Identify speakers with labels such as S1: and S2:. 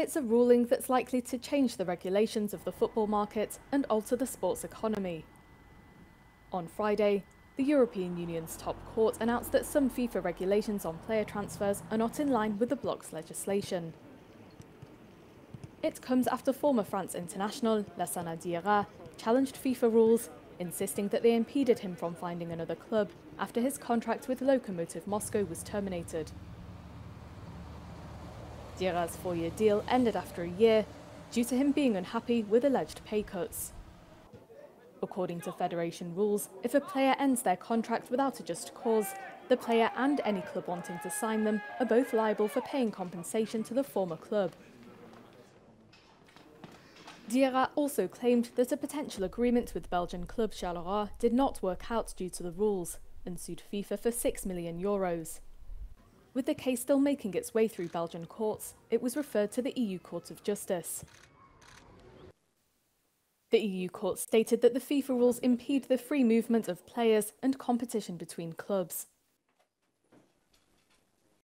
S1: It's a ruling that's likely to change the regulations of the football market and alter the sports economy. On Friday, the European Union's top court announced that some FIFA regulations on player transfers are not in line with the bloc's legislation. It comes after former France international Lassana Diarra challenged FIFA rules, insisting that they impeded him from finding another club after his contract with Lokomotiv Moscow was terminated. Diarra's four-year deal ended after a year due to him being unhappy with alleged pay cuts. According to Federation rules, if a player ends their contract without a just cause, the player and any club wanting to sign them are both liable for paying compensation to the former club. Diarra also claimed that a potential agreement with Belgian club Charleroi did not work out due to the rules and sued FIFA for 6 million euros. With the case still making its way through Belgian courts, it was referred to the EU Court of Justice. The EU court stated that the FIFA rules impede the free movement of players and competition between clubs.